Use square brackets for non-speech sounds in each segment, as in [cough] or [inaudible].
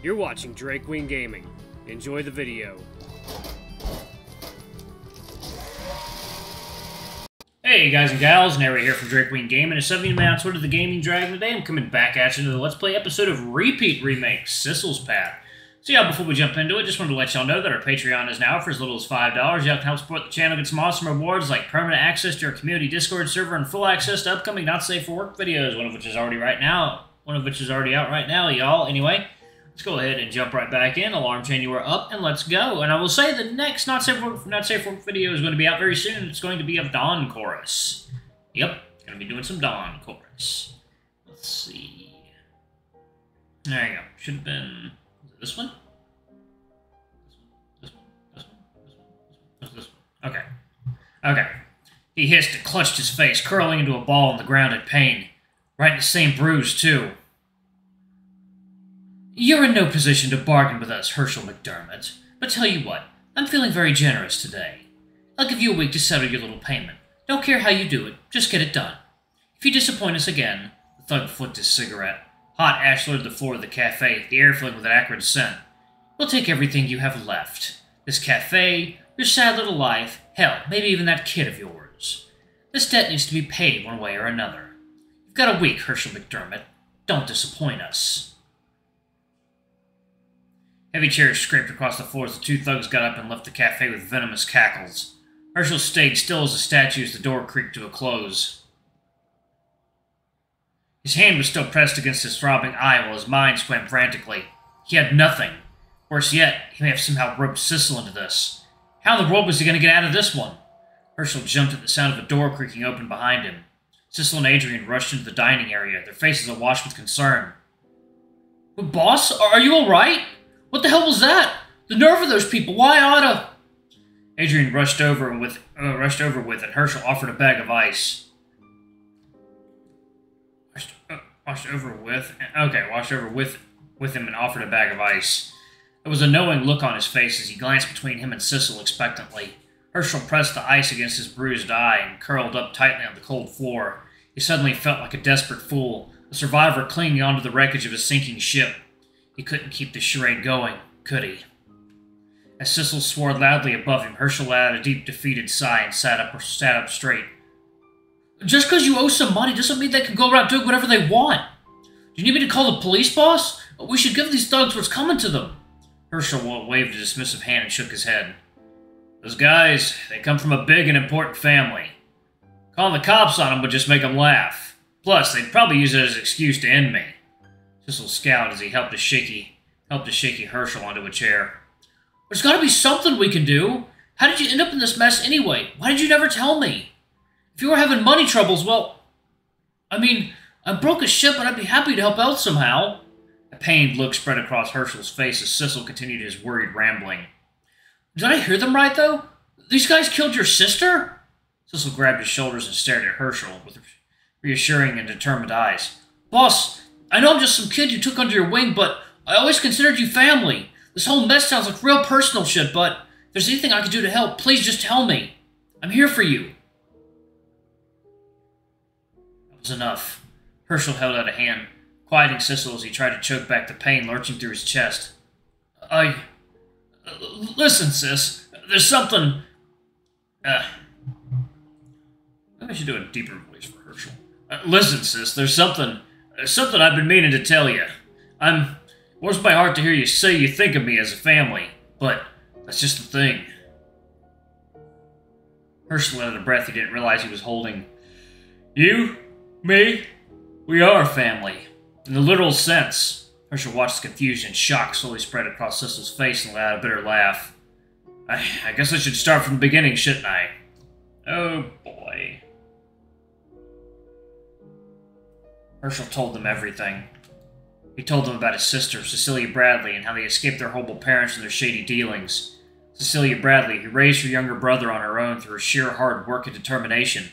You're watching Drake Wing Gaming. Enjoy the video. Hey guys and gals, Narrator here from Drake Wing Gaming, a 70 man on Twitter the Gaming Dragon. Today I'm coming back at you to the Let's Play episode of Repeat Remake, Sissel's Path. So yeah, before we jump into it, just wanted to let y'all know that our Patreon is now for as little as $5. Y'all can help support the channel, get some awesome rewards like permanent access to our community Discord server and full access to upcoming Not Safe for Work videos, one of which is already right now, one of which is already out right now, y'all. Anyway, let's go ahead and jump right back in. Alarm chain, you are up, and let's go. And I will say the next Not Safe Work, Not Safe Work video is going to be out very soon. It's going to be of Dawn Chorus. Yep, going to be doing some Dawn Chorus. Let's see. There you go. Should have been... this one? Okay. Okay. He hissed and clutched his face, curling into a ball on the ground in pain. Right in the same bruise, too. You're in no position to bargain with us, Herschel McDermott. But tell you what, I'm feeling very generous today. I'll give you a week to settle your little payment. Don't care how you do it, just get it done. If you disappoint us again, the thug flicked his cigarette. Hot ash littered the floor of the cafe, the air filling with an acrid scent. We'll take everything you have left. This cafe, your sad little life, hell, maybe even that kid of yours. This debt needs to be paid one way or another. You've got a week, Herschel McDermott. Don't disappoint us. Heavy chairs scraped across the floor as the two thugs got up and left the cafe with venomous cackles. Herschel stayed still as a statue as the door creaked to a close. His hand was still pressed against his throbbing eye while his mind swam frantically. He had nothing. Worse yet, he may have somehow roped Sissel into this. How in the world was he going to get out of this one? Herschel jumped at the sound of a door creaking open behind him. Sissel and Adrian rushed into the dining area, their faces awash with concern. Boss, are you all right? What the hell was that? The nerve of those people! Why oughta? Adrian rushed over with uh, rushed over with, and Herschel offered a bag of ice. Washed, uh, washed over with. Okay, washed over with with him and offered a bag of ice. There was a knowing look on his face as he glanced between him and Sissel expectantly. Herschel pressed the ice against his bruised eye and curled up tightly on the cold floor. He suddenly felt like a desperate fool, a survivor clinging onto the wreckage of a sinking ship. He couldn't keep the charade going, could he? As Sissel swore loudly above him, Herschel let out a deep, defeated sigh and sat up, sat up straight. Just because you owe some money doesn't mean they can go around doing whatever they want. Do you need me to call the police, boss? We should give these thugs what's coming to them. Herschel waved a dismissive hand and shook his head. Those guys, they come from a big and important family. Calling the cops on them would just make them laugh. Plus, they'd probably use it as an excuse to end me. Sissel scowled as he helped a shaky, helped a shaky Herschel onto a chair. There's got to be something we can do. How did you end up in this mess anyway? Why did you never tell me? If you were having money troubles, well, I mean, I'm broke a ship but I'd be happy to help out somehow. A pained look spread across Herschel's face as Sissel continued his worried rambling. Did I hear them right, though? These guys killed your sister? Sissel grabbed his shoulders and stared at Herschel with reassuring and determined eyes. Boss, I know I'm just some kid you took under your wing, but I always considered you family. This whole mess sounds like real personal shit, but if there's anything I can do to help, please just tell me. I'm here for you. That was enough. Herschel held out a hand quieting Sissel as he tried to choke back the pain lurching through his chest. I. Listen, sis. There's something. Uh. I should do a deeper voice for Herschel. Uh, listen, sis. There's something. There's something I've been meaning to tell you. I'm. Warms my heart to hear you say you think of me as a family, but that's just the thing. Herschel let out a breath he didn't realize he was holding. You? Me? We are a family. In the literal sense, Herschel watched the confusion and shock slowly spread across Sissel's face and let out a bitter laugh. I, I guess I should start from the beginning, shouldn't I? Oh boy. Herschel told them everything. He told them about his sister, Cecilia Bradley, and how they escaped their horrible parents and their shady dealings. Cecilia Bradley, who raised her younger brother on her own through her sheer hard work and determination.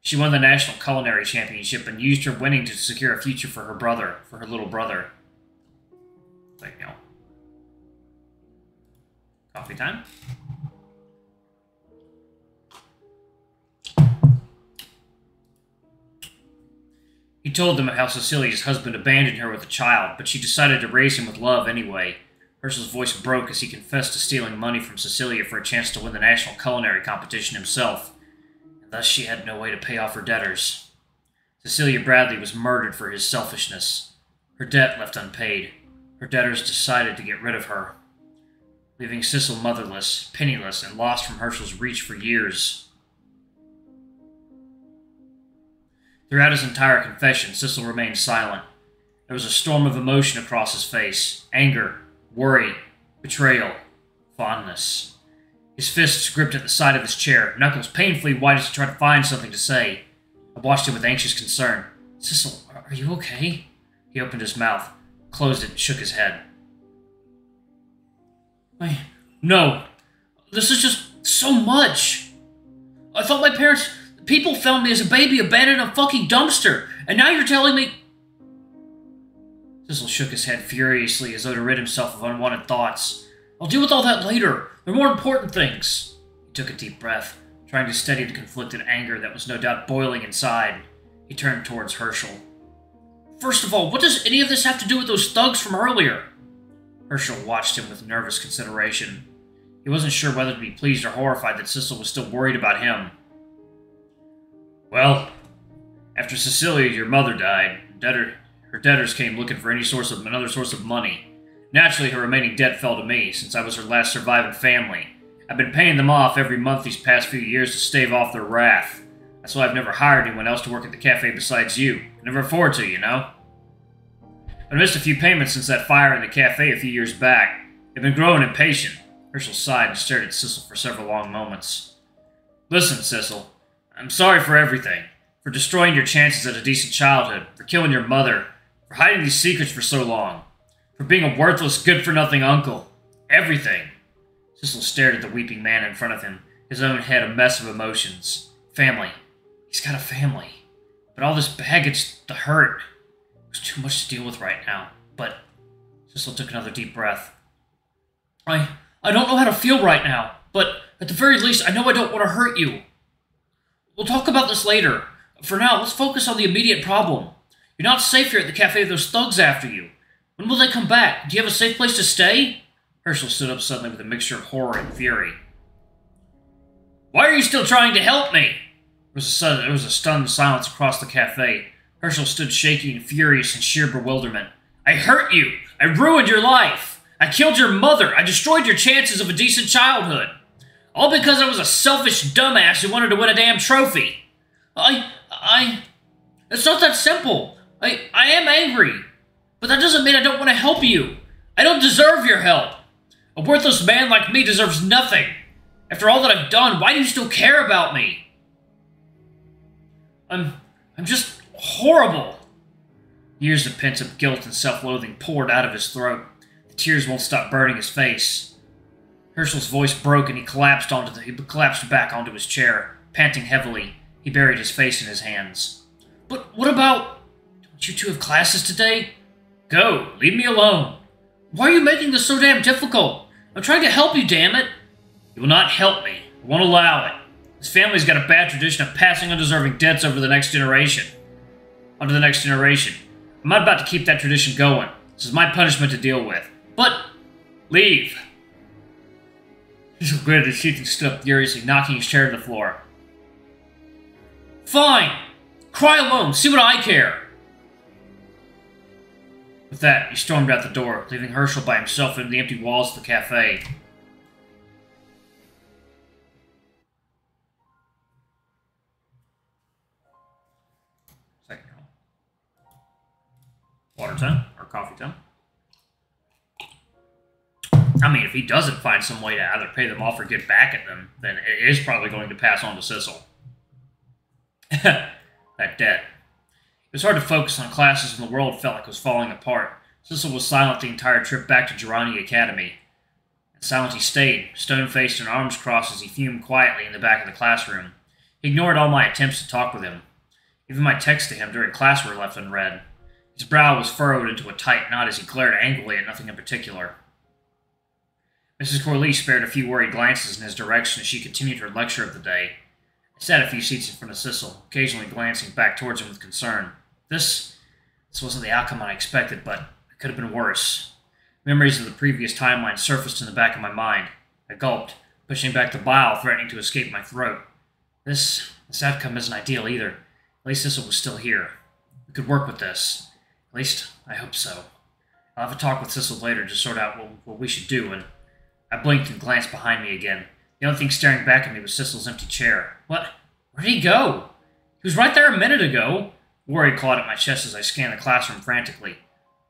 She won the National Culinary Championship and used her winning to secure a future for her brother, for her little brother. Like, you. Coffee time? Told them how Cecilia's husband abandoned her with a child, but she decided to raise him with love anyway. Herschel's voice broke as he confessed to stealing money from Cecilia for a chance to win the national culinary competition himself, and thus she had no way to pay off her debtors. Cecilia Bradley was murdered for his selfishness. Her debt left unpaid. Her debtors decided to get rid of her, leaving Cecil motherless, penniless, and lost from Herschel's reach for years. Throughout his entire confession, Cecil remained silent. There was a storm of emotion across his face anger, worry, betrayal, fondness. His fists gripped at the side of his chair, knuckles painfully white as he tried to find something to say. I watched him with anxious concern. Cecil, are you okay? He opened his mouth, closed it, and shook his head. I. No. This is just so much. I thought my parents. People found me as a baby abandoned in a fucking dumpster, and now you're telling me. Cecil shook his head furiously as though to rid himself of unwanted thoughts. I'll deal with all that later. There are more important things. He took a deep breath, trying to steady the conflicted anger that was no doubt boiling inside. He turned towards Herschel. First of all, what does any of this have to do with those thugs from earlier? Herschel watched him with nervous consideration. He wasn't sure whether to be pleased or horrified that Cecil was still worried about him. Well, after Cecilia, your mother died, debtor, her debtors came looking for any source of another source of money. Naturally, her remaining debt fell to me, since I was her last surviving family. I've been paying them off every month these past few years to stave off their wrath. That's why I've never hired anyone else to work at the cafe besides you. I never afford to, you know? I missed a few payments since that fire in the cafe a few years back. They've been growing impatient. Herschel sighed and stared at Cecil for several long moments. Listen, Cecil. I'm sorry for everything. For destroying your chances at a decent childhood. For killing your mother. For hiding these secrets for so long. For being a worthless, good for nothing uncle. Everything. Cecil stared at the weeping man in front of him, his own head a mess of emotions. Family. He's got a family. But all this baggage, the hurt. Was too much to deal with right now. But Cecil took another deep breath. I I don't know how to feel right now, but at the very least, I know I don't want to hurt you. We'll talk about this later. For now, let's focus on the immediate problem. You're not safe here at the cafe with those thugs after you. When will they come back? Do you have a safe place to stay? Herschel stood up suddenly with a mixture of horror and fury. Why are you still trying to help me? There was a sudden, there was a stunned silence across the cafe. Herschel stood shaking, furious in sheer bewilderment. I hurt you! I ruined your life! I killed your mother! I destroyed your chances of a decent childhood! All because I was a selfish dumbass who wanted to win a damn trophy! I. I. It's not that simple! I. I am angry! But that doesn't mean I don't want to help you! I don't deserve your help! A worthless man like me deserves nothing! After all that I've done, why do you still care about me? I'm. I'm just horrible. Years of pent up guilt and self loathing poured out of his throat. The tears won't stop burning his face. Herschel's voice broke and he collapsed onto the, he collapsed back onto his chair, panting heavily. He buried his face in his hands. But what about don't you two have classes today? Go, leave me alone. Why are you making this so damn difficult? I'm trying to help you, damn it. You will not help me. I won't allow it. This family's got a bad tradition of passing undeserving debts over the next generation onto the next generation. I'm not about to keep that tradition going. This is my punishment to deal with. But leave. Gritted his teeth and stood up furiously, knocking his chair to the floor. Fine! Cry alone, see what I care! With that, he stormed out the door, leaving Herschel by himself in the empty walls of the cafe. water time or coffee time. I mean, if he doesn't find some way to either pay them off or get back at them, then it is probably going to pass on to Cecil. [laughs] that debt. It was hard to focus on classes when the world felt like it was falling apart. Cecil was silent the entire trip back to Girani Academy. And silent he stayed, stone-faced and arms crossed as he fumed quietly in the back of the classroom. He ignored all my attempts to talk with him. Even my texts to him during class were left unread. His brow was furrowed into a tight knot as he glared angrily at nothing in particular. Mrs. Corley spared a few worried glances in his direction as she continued her lecture of the day. I sat a few seats in front of Cecil, occasionally glancing back towards him with concern. This, this wasn't the outcome I expected, but it could have been worse. Memories of the previous timeline surfaced in the back of my mind. I gulped, pushing back the bile threatening to escape my throat. This, this outcome isn't ideal either. At least Sissel was still here. We could work with this. At least, I hope so. I'll have a talk with Sissel later to sort out what, what we should do, and I blinked and glanced behind me again. The only thing staring back at me was Sissel's empty chair. What? Where did he go? He was right there a minute ago. Worry clawed at my chest as I scanned the classroom frantically.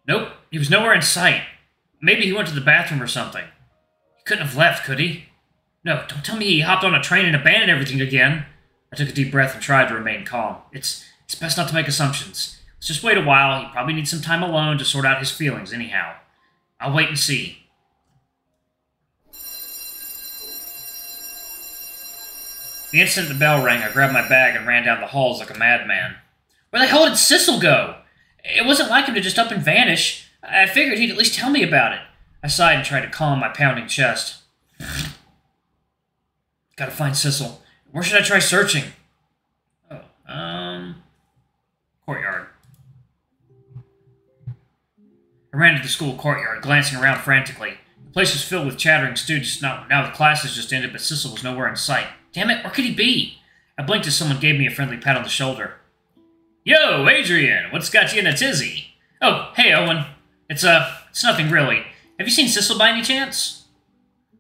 Nope, he was nowhere in sight. Maybe he went to the bathroom or something. He couldn't have left, could he? No, don't tell me he hopped on a train and abandoned everything again. I took a deep breath and tried to remain calm. It's it's best not to make assumptions. Let's just wait a while. He probably needs some time alone to sort out his feelings anyhow. I'll wait and see. The instant the bell rang, I grabbed my bag and ran down the halls like a madman. Where the hell did Sissel go? It wasn't like him to just up and vanish. I figured he'd at least tell me about it. I sighed and tried to calm my pounding chest. Gotta find Sissel. Where should I try searching? Oh, um. Courtyard. I ran to the school courtyard, glancing around frantically. The place was filled with chattering students. Now, now the class has just ended, but Sissel was nowhere in sight. Damn it, where could he be? I blinked as someone gave me a friendly pat on the shoulder. Yo, Adrian, what's got you in a tizzy? Oh, hey, Owen. It's, uh, it's nothing really. Have you seen Sissel by any chance?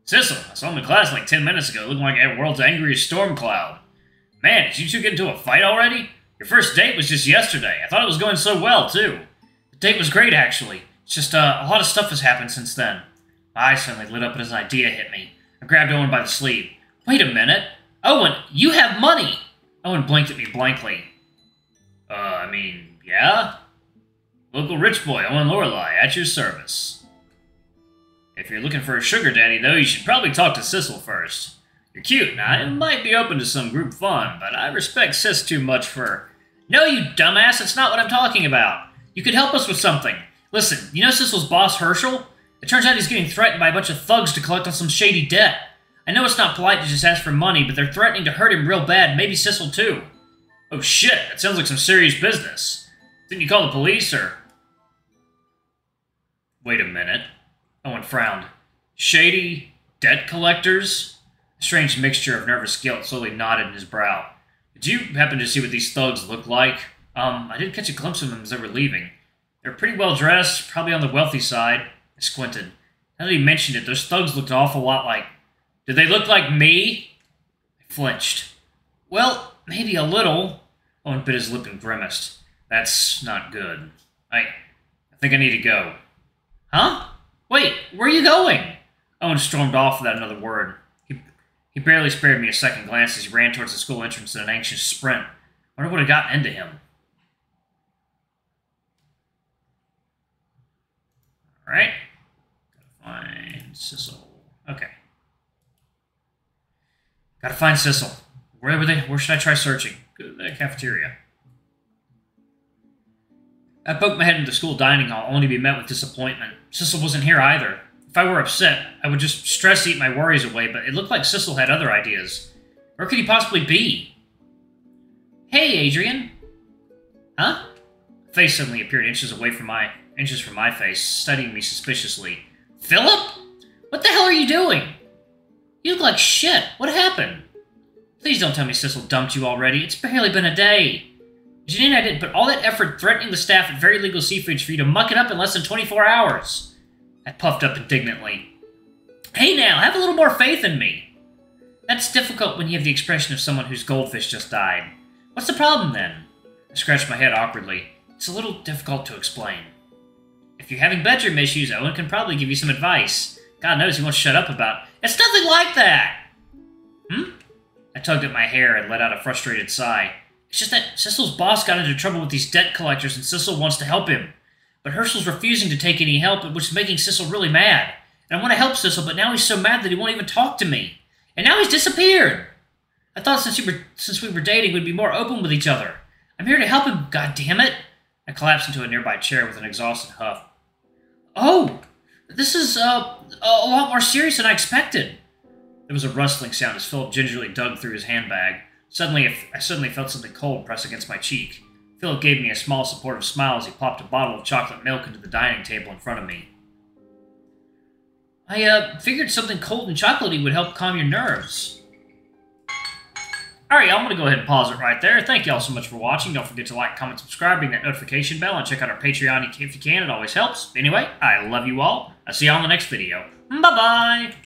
Sissel, I saw him in class like ten minutes ago, looking like a world's angriest storm cloud. Man, did you two get into a fight already? Your first date was just yesterday. I thought it was going so well, too. The date was great, actually. It's just, uh, a lot of stuff has happened since then. My eyes suddenly lit up as an idea hit me. I grabbed Owen by the sleeve. Wait a minute. Owen, you have money! Owen blinked at me blankly. Uh, I mean, yeah? Local rich boy, Owen Lorelei, at your service. If you're looking for a sugar daddy, though, you should probably talk to Sissel first. You're cute, and I might be open to some group fun, but I respect Sis too much for... No, you dumbass, that's not what I'm talking about. You could help us with something. Listen, you know Sissel's boss, Herschel? It turns out he's getting threatened by a bunch of thugs to collect on some shady debt. I know it's not polite to just ask for money, but they're threatening to hurt him real bad, maybe Sissel too. Oh shit, that sounds like some serious business. Didn't you call the police, or... Wait a minute. Owen frowned. Shady? Debt collectors? A strange mixture of nervous guilt slowly knotted in his brow. Did you happen to see what these thugs look like? Um, I did catch a glimpse of them as they were leaving. They're pretty well dressed, probably on the wealthy side. I squinted. Now that he mentioned it, those thugs looked an awful lot like did they look like me? I flinched. Well, maybe a little. Oh, Owen bit his lip and grimaced. That's not good. I, I think I need to go. Huh? Wait, where are you going? Oh, Owen stormed off without another word. He, he barely spared me a second glance as he ran towards the school entrance in an anxious sprint. I wonder what had gotten into him. Alright. Gotta find Sissel. Okay. Gotta find Sissel. Where were they? Where should I try searching? Go to the cafeteria. I poked my head into the school dining hall, only to be met with disappointment. Sissel wasn't here either. If I were upset, I would just stress eat my worries away, but it looked like Sissel had other ideas. Where could he possibly be? Hey, Adrian. Huh? A face suddenly appeared inches away from my inches from my face, studying me suspiciously. Philip? What the hell are you doing? You look like shit. What happened? Please don't tell me Sissel dumped you already. It's barely been a day. Janine and I didn't put all that effort threatening the staff at Very Legal Seafoods for you to muck it up in less than 24 hours. I puffed up indignantly. Hey now, have a little more faith in me. That's difficult when you have the expression of someone whose goldfish just died. What's the problem then? I scratched my head awkwardly. It's a little difficult to explain. If you're having bedroom issues, Owen can probably give you some advice. God knows he won't shut up about it's nothing like that! Hmm? I tugged at my hair and let out a frustrated sigh. It's just that Cecil's boss got into trouble with these debt collectors and Cecil wants to help him. But Herschel's refusing to take any help, which is making Cecil really mad. And I want to help Cecil, but now he's so mad that he won't even talk to me. And now he's disappeared! I thought since, were, since we were dating, we'd be more open with each other. I'm here to help him, God damn it! I collapsed into a nearby chair with an exhausted huff. Oh! This is, uh, a lot more serious than I expected. There was a rustling sound as Philip gingerly dug through his handbag. Suddenly, I suddenly felt something cold press against my cheek. Philip gave me a small supportive smile as he popped a bottle of chocolate milk into the dining table in front of me. I uh, figured something cold and chocolatey would help calm your nerves. Alright, I'm going to go ahead and pause it right there. Thank you all so much for watching. Don't forget to like, comment, subscribe, ring that notification bell, and check out our Patreon if you can. It always helps. Anyway, I love you all. I'll see you on the next video. Bye-bye!